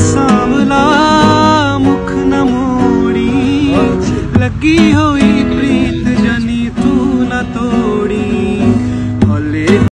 सांवला मुख न मोड़ी। अच्छा। लगी हुई प्रीत जनी तू न तो